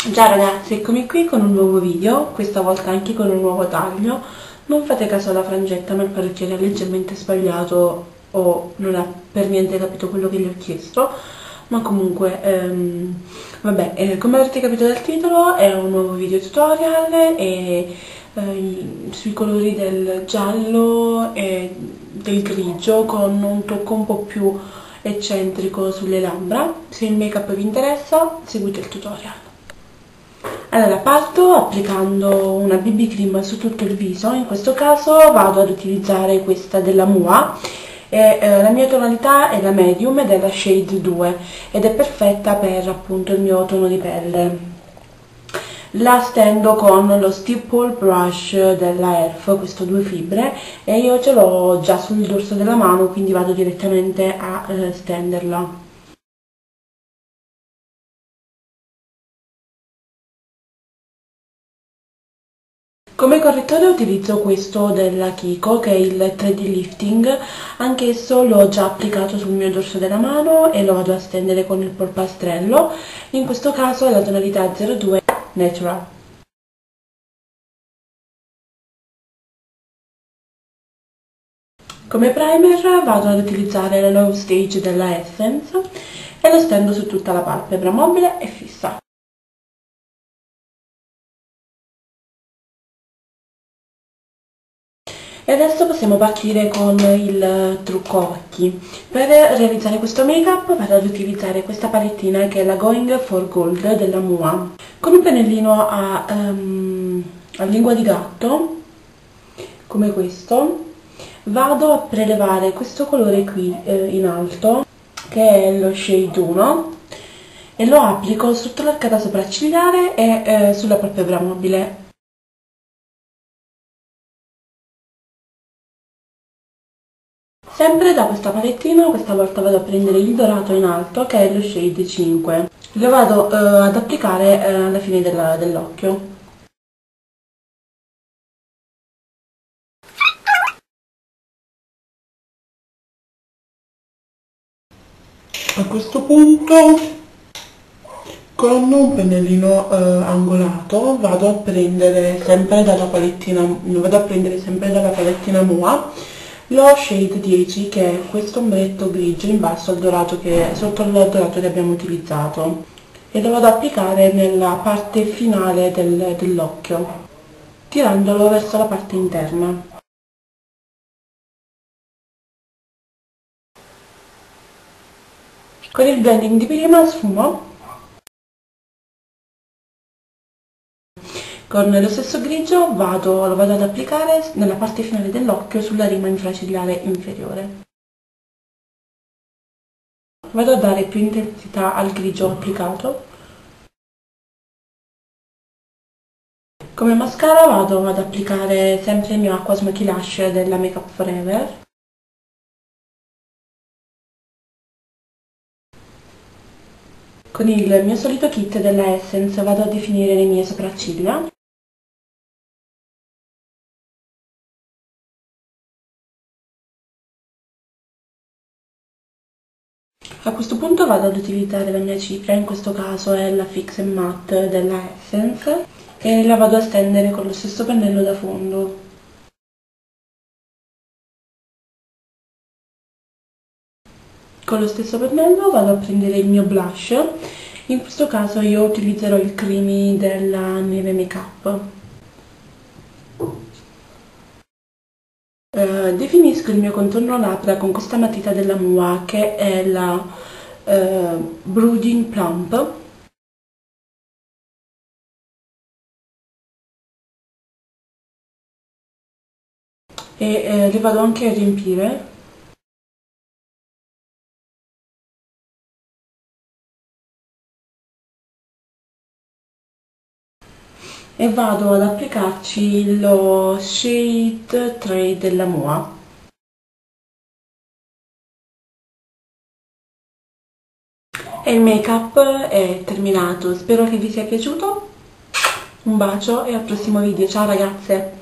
Ciao ragazzi, eccomi qui con un nuovo video, questa volta anche con un nuovo taglio. Non fate caso alla frangetta, ma il parrucchiere ha leggermente sbagliato o non ha per niente capito quello che gli ho chiesto. Ma comunque, ehm, vabbè, eh, come avrete capito dal titolo, è un nuovo video tutorial e eh, sui colori del giallo e del grigio con un tocco un po' più eccentrico sulle labbra. Se il make up vi interessa, seguite il tutorial. Allora, parto applicando una BB cream su tutto il viso, in questo caso vado ad utilizzare questa della Mua. E eh, la mia tonalità è la medium ed è la shade 2 ed è perfetta per appunto il mio tono di pelle. La stendo con lo stipple brush della ELF, questo due fibre e io ce l'ho già sul dorso della mano quindi vado direttamente a eh, stenderla Come correttore utilizzo questo della Kiko che è il 3D Lifting, anch'esso l'ho già applicato sul mio dorso della mano e lo vado a stendere con il polpastrello, in questo caso è la tonalità 02 Natural. Come primer vado ad utilizzare la Low Stage della Essence e lo stendo su tutta la palpebra mobile e fissa. E adesso possiamo partire con il trucco occhi. Per realizzare questo make up vado ad utilizzare questa palettina che è la Going for Gold della Mua. Con un pennellino a, um, a lingua di gatto, come questo, vado a prelevare questo colore qui eh, in alto, che è lo shade 1, e lo applico sotto l'arcata sopraccigliare e eh, sulla palpebra mobile Sempre da questa palettina, questa volta vado a prendere il dorato in alto che è lo shade 5. Lo vado eh, ad applicare eh, alla fine dell'occhio. A questo punto con un pennellino eh, angolato vado a prendere sempre dalla palettina, vado a prendere sempre dalla palettina Mua lo shade 10 che è questo ombretto grigio in basso al dorato che sotto al dorato che abbiamo utilizzato. E lo vado ad applicare nella parte finale del, dell'occhio tirandolo verso la parte interna. Con il blending di prima sfumo Con lo stesso grigio vado, lo vado ad applicare nella parte finale dell'occhio sulla rima infraciliare inferiore. Vado a dare più intensità al grigio applicato. Come mascara vado ad applicare sempre il mio Aqua Smoky Lash della Makeup Forever. Con il mio solito kit della Essence vado a definire le mie sopracciglia. A questo punto vado ad utilizzare la mia cifra, in questo caso è la Fix Matte della Essence e la vado a stendere con lo stesso pennello da fondo. Con lo stesso pennello vado a prendere il mio blush, in questo caso io utilizzerò il creamy della Neve Makeup. Eh, definisco il mio contorno labbra con questa matita della Mua che è la uh, Brooding Plump. E eh, le vado anche a riempire. E vado ad applicarci lo shade 3 della Moa e il make up è terminato. Spero che vi sia piaciuto. Un bacio e al prossimo video. Ciao ragazze